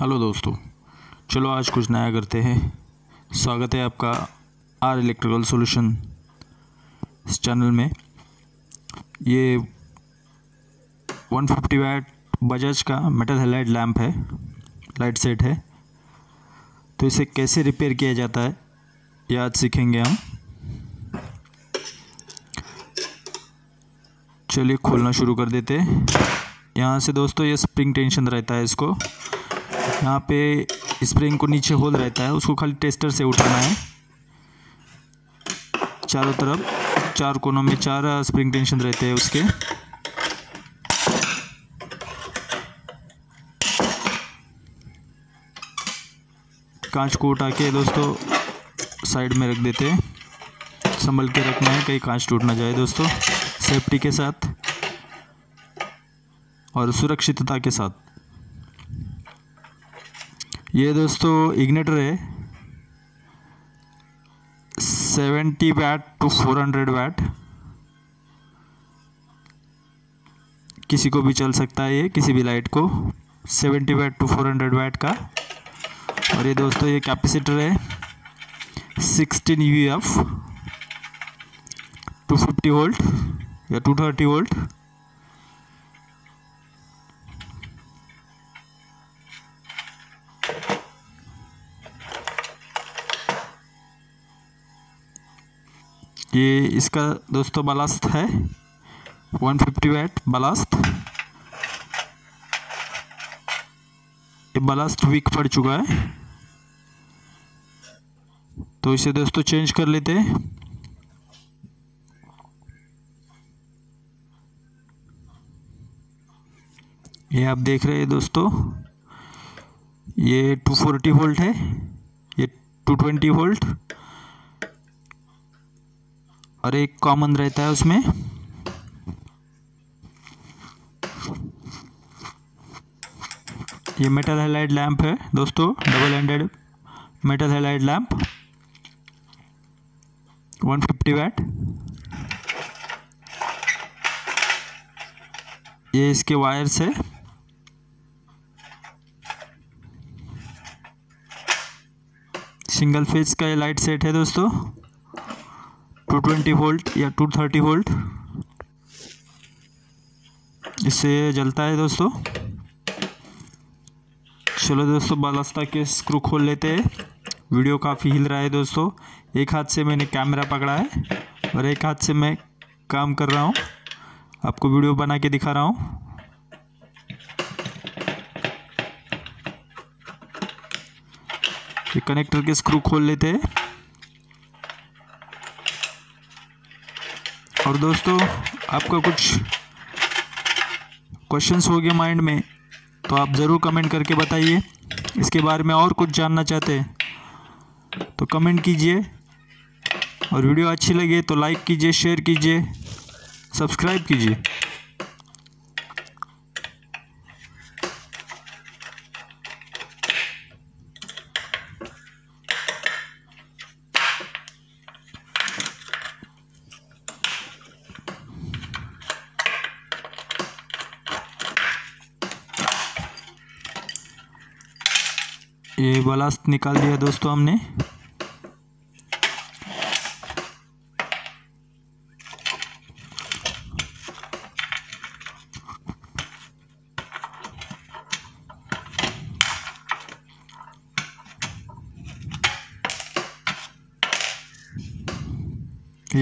Hello दोस्तों, चलो आज कुछ नया करते हैं। स्वागत है आपका आर इलेक्ट्रिकल सॉल्यूशन इस चैनल में। ये 150 फिफ्टी वाट बजाज का मेटल हेलाइट लैंप है, लाइट सेट है। तो इसे कैसे रिपेयर किया जाता है ये आज सीखेंगे हम। चलिए खोलना शुरू कर देते हैं। यहाँ से दोस्तों ये स्प्रिंग टेंशन रहता है इसको। यहाँ पे स्प्रिंग को नीचे होल रहता है, उसको खाली टेस्टर से उठाना है। चारों तरफ़, चार कोनों में चार स्प्रिंग टेंशन रहते हैं उसके। कांच को उठा के दोस्तों साइड में रख देते हैं। संभल के रखना है, कहीं कांच टूट ना जाए दोस्तों। सेफ्टी के साथ और सुरक्षितता के साथ। ये दोस्तों इग्नेटर है। Seventy watt to four hundred watt किसी को भी चल सकता है ये, किसी भी लाइट को। Seventy watt to four hundred watt का। और ये दोस्तों ये कैपेसिटर है। Sixteen U F two fifty volt या टू थर्टी वोल्ट ये इसका दोस्तों बलास्त है। 150 फिफ्टी वैट बलास्त ये बलास्ट वीक पड़ चुका है। तो इसे दोस्तों चेंज कर लेते हैं। ये आप देख रहे हैं दोस्तों। ये 240 वोल्ट है। ये 220 वोल्ट और एक कॉमन रहता है उसमें। ये मेटल हेलाइट लैंप है दोस्तों double handed metal halide lamp 150 watt ये इसके वायर्स है। सिंगल फ़ेज़ का ये लाइट सेट है दोस्तों। 220 वोल्ट या 230 वोल्ट। इससे जलता है दोस्तों। चलो दोस्तों, बालास्ता के स्क्रू खोल लेते हैं। वीडियो काफ़ी हिल रहा है दोस्तों। एक हाथ से मैंने कैमरा पकड़ा है और एक हाथ से मैं काम कर रहा हूँ। आपको वीडियो बना के दिखा रहा हूँ। कनेक्टर के स्क्रू खोल लेते हैं। और दोस्तों, आपका कुछ क्वेश्चंस हो गए माइंड में तो आप ज़रूर कमेंट करके बताइए। इसके बारे में और कुछ जानना चाहते हैं तो कमेंट कीजिए। और वीडियो अच्छी लगे तो लाइक कीजिए शेयर कीजिए सब्सक्राइब कीजिए। ये बलास्त निकाल दिया दोस्तों हमने। ये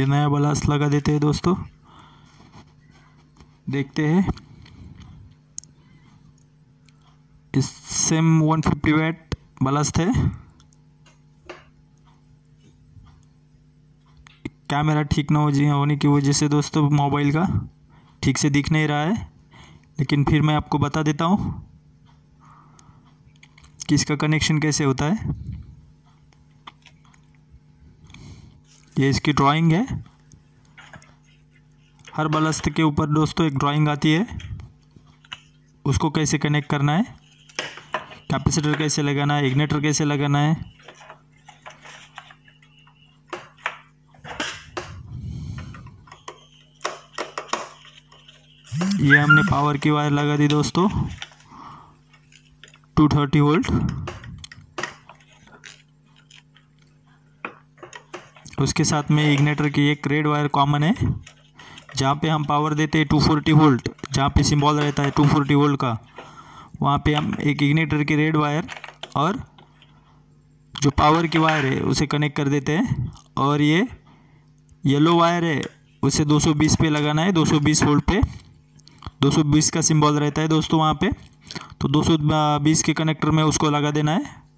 नया बलास्ट लगा देते हैं दोस्तों। देखते हैं। इस सेम 150 वैट बलस्त है कैमरा ठीक ना हो जी, होने की वजह से दोस्तों मोबाइल का ठीक से दिख नहीं रहा है। लेकिन फिर मैं आपको बता देता हूँ कि इसका कनेक्शन कैसे होता है। ये इसकी ड्राइंग है। हर बलस्त के ऊपर दोस्तों एक ड्राइंग आती है। उसको कैसे कनेक्ट करना है। कैपेसिटर कैसे लगाना है, इग्नेटर कैसे लगाना है? ये हमने पावर की वायर लगा दी दोस्तों। टू थर्टी वोल्ट उसके साथ में इग्नेटर की एक रेड वायर कॉमन है, जहाँ पे हम पावर देते हैं टू फोर्टी वोल्ट जहाँ पे सिंबल रहता है टू फोर्टी वोल्ट का। वहाँ पे हम एक इग्नेटर की रेड वायर और जो पावर की वायर है, उसे कनेक्ट कर देते हैं। और ये येलो वायर है, उसे 220 पे लगाना है। 220 वोल्ट पे। 220 का सिंबल रहता है दोस्तों वहाँ पे। तो 220 के कनेक्टर में उसको लगा देना है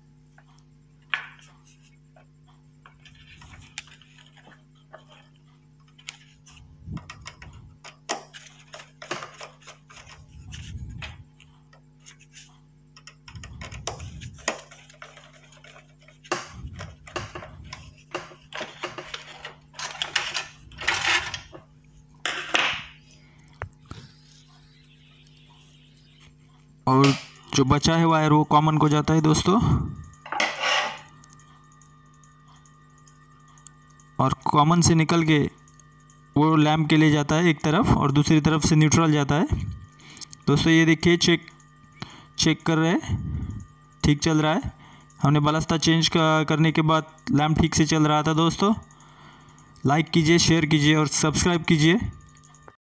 और जो बचा है वायर, वो कॉमन को जाता है दोस्तों। और कॉमन से निकल के वो लैम्प के लिए जाता है एक तरफ़ और दूसरी तरफ़ से न्यूट्रल जाता है। दोस्तों, ये देखिए चेक चेक कर रहे हैं। ठीक चल रहा है। हमने बलस्ता चेंज करने के बाद लैम्प ठीक से चल रहा था दोस्तों। लाइक कीजिए शेयर कीजिए और सब्सक्राइब कीजिए।